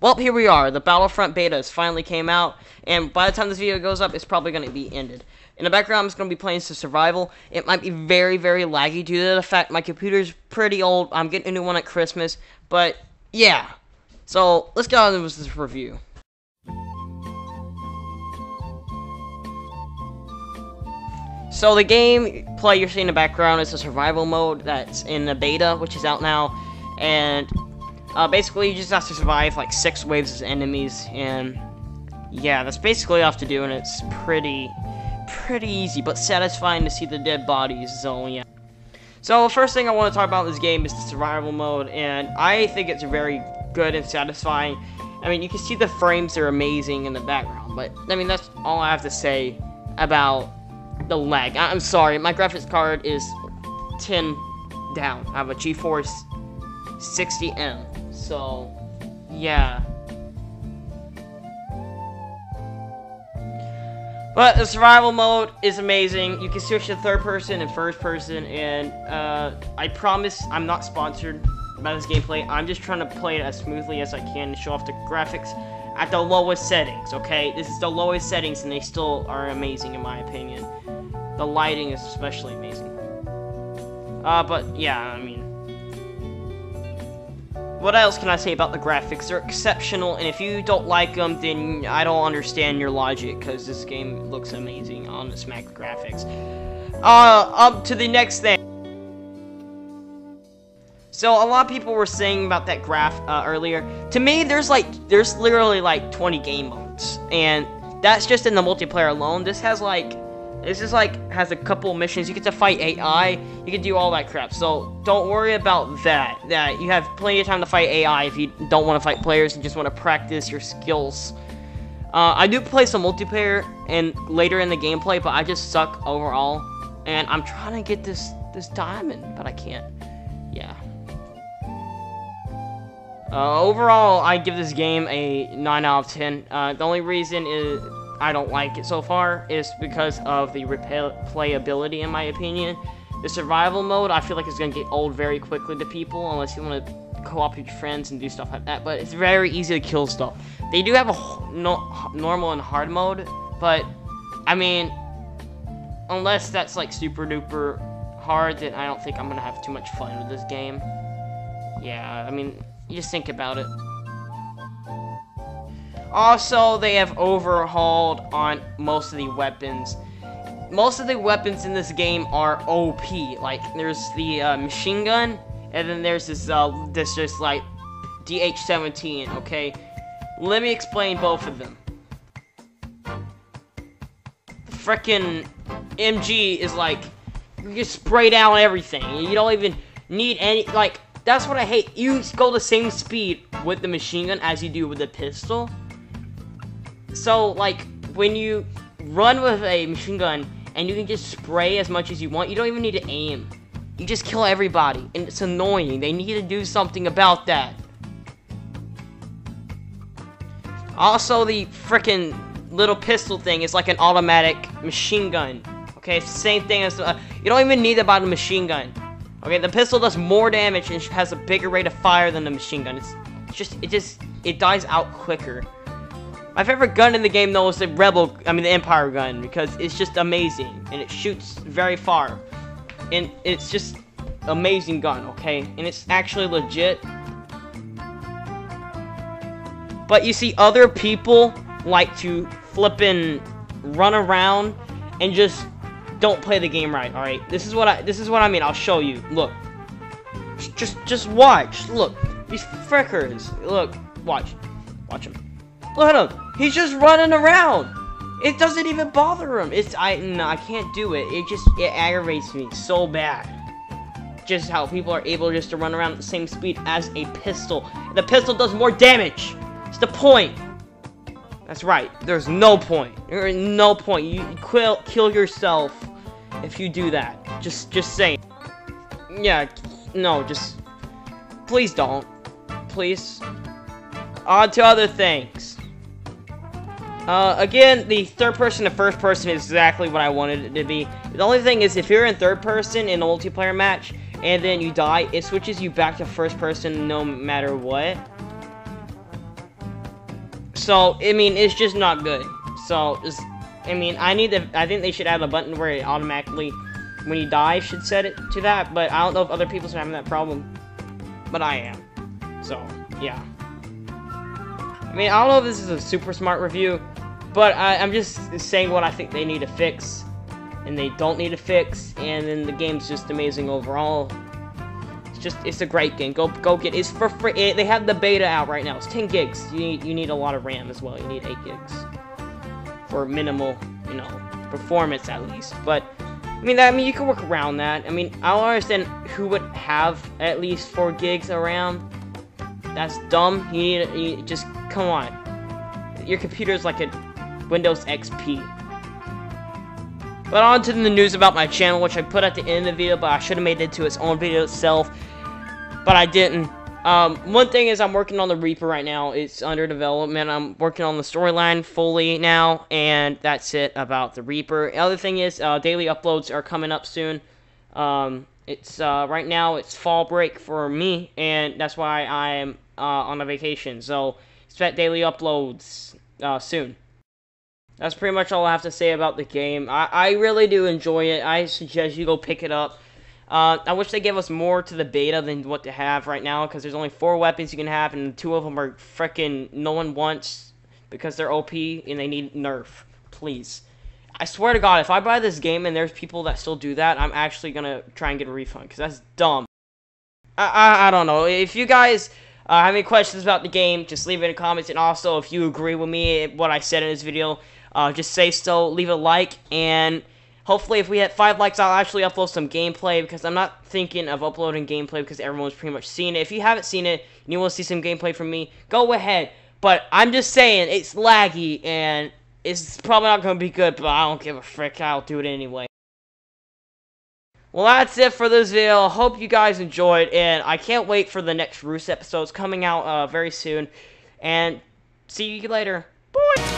Well, here we are. The Battlefront beta has finally came out, and by the time this video goes up, it's probably going to be ended. In the background, I'm just going to be playing some survival. It might be very, very laggy due to the fact my computer's pretty old. I'm getting a new one at Christmas, but yeah. So, let's get on with this review. So the game play you're seeing in the background is a survival mode that's in the beta, which is out now, and uh, basically you just have to survive like six waves of enemies, and yeah, that's basically all you have to do, and it's pretty, pretty easy, but satisfying to see the dead bodies. So yeah. So the first thing I want to talk about in this game is the survival mode, and I think it's very good and satisfying. I mean, you can see the frames are amazing in the background, but I mean that's all I have to say about the lag. I am sorry, my graphics card is 10 down. I have a GeForce 60M, so yeah. But the survival mode is amazing. You can switch to third person and first person, and uh, I promise I'm not sponsored by this gameplay. I'm just trying to play it as smoothly as I can to show off the graphics at the lowest settings, okay? This is the lowest settings, and they still are amazing in my opinion. The lighting is especially amazing. Uh, but yeah, I mean... What else can I say about the graphics? They're exceptional, and if you don't like them, then I don't understand your logic, because this game looks amazing on the Smack graphics. Uh, up to the next thing. So a lot of people were saying about that graph uh, earlier. To me, there's like, there's literally like 20 game modes, and that's just in the multiplayer alone. This has like this is like, has a couple missions. You get to fight AI. You can do all that crap. So don't worry about that. That you have plenty of time to fight AI if you don't want to fight players and just want to practice your skills. Uh, I do play some multiplayer and later in the gameplay, but I just suck overall. And I'm trying to get this this diamond, but I can't. Yeah. Uh, overall, I give this game a 9 out of 10. Uh, the only reason is I don't like it so far is because of the replayability, in my opinion. The survival mode, I feel like it's going to get old very quickly to people unless you want to co-op with your friends and do stuff like that. But it's very easy to kill stuff. They do have a no, normal and hard mode, but I mean, unless that's like super duper hard, then I don't think I'm going to have too much fun with this game. Yeah, I mean, you just think about it. Also, they have overhauled on most of the weapons. Most of the weapons in this game are OP. Like, there's the uh, machine gun, and then there's this, uh, this just like DH-17, okay? Let me explain both of them. Freaking MG is like, you just spray down everything. You don't even need any, like, that's what I hate. You go the same speed with the machine gun as you do with the pistol. So, like, when you run with a machine gun and you can just spray as much as you want, you don't even need to aim. You just kill everybody, and it's annoying. They need to do something about that. Also, the freaking little pistol thing is like an automatic machine gun. Okay, same thing as, uh, you don't even need about a machine gun. Okay, the pistol does more damage and has a bigger rate of fire than the machine gun. It's just, it just, it dies out quicker. My favorite gun in the game, though, is the Rebel, I mean, the Empire gun, because it's just amazing, and it shoots very far. And it's just amazing gun, okay? And it's actually legit. But you see, other people like to flip and run around and just don't play the game right, alright? This is what I this is what I mean. I'll show you. Look. Just just watch. Look. These frickers. Look. Watch. Watch them. Look at him. He's just running around. It doesn't even bother him. It's I no, I can't do it. It just it aggravates me so bad. Just how people are able just to run around at the same speed as a pistol. The pistol does more damage. It's the point. That's right. There's no point. There's no point. You kill kill yourself if you do that. Just just saying. Yeah. No. Just please don't. Please. On to other things. Uh, again, the third person to first person is exactly what I wanted it to be. The only thing is, if you're in third person in a multiplayer match, and then you die, it switches you back to first person no matter what. So, I mean, it's just not good. So, I mean, I need to, I think they should add a button where it automatically, when you die, should set it to that, but I don't know if other people's having that problem. But I am. So, yeah. I mean, I don't know if this is a super smart review, but I, I'm just saying what I think they need to fix, and they don't need to fix, and then the game's just amazing overall. It's just, it's a great game. Go, go get it. It's for free. It, they have the beta out right now. It's 10 gigs. You need, you need a lot of RAM as well. You need 8 gigs for minimal, you know, performance at least. But I mean, I mean, you can work around that. I mean, I don't understand who would have at least 4 gigs around. That's dumb. You need, you just come on. Your computer is like a Windows XP. But on to the news about my channel, which I put at the end of the video, but I should have made it to its own video itself. But I didn't. Um, one thing is I'm working on the Reaper right now. It's under development. I'm working on the storyline fully now, and that's it about the Reaper. The other thing is uh, daily uploads are coming up soon. Um, it's uh, right now it's fall break for me, and that's why I'm uh, on a vacation. So expect daily uploads uh, soon. That's pretty much all I have to say about the game. I, I really do enjoy it. I suggest you go pick it up. Uh, I wish they gave us more to the beta than what they have right now, because there's only four weapons you can have, and two of them are freaking no one wants because they're OP and they need nerf. Please. I swear to God, if I buy this game and there's people that still do that, I'm actually gonna try and get a refund, because that's dumb. I, I, I don't know. If you guys uh, have any questions about the game, just leave it in the comments. And also, if you agree with me, what I said in this video, uh, just say so. Leave a like. And hopefully, if we hit 5 likes, I'll actually upload some gameplay. Because I'm not thinking of uploading gameplay because everyone's pretty much seen it. If you haven't seen it and you want to see some gameplay from me, go ahead. But I'm just saying, it's laggy. And it's probably not going to be good. But I don't give a frick. I'll do it anyway. Well, that's it for this video. Hope you guys enjoyed, and I can't wait for the next Ruse episodes coming out uh, very soon. And see you later. Bye!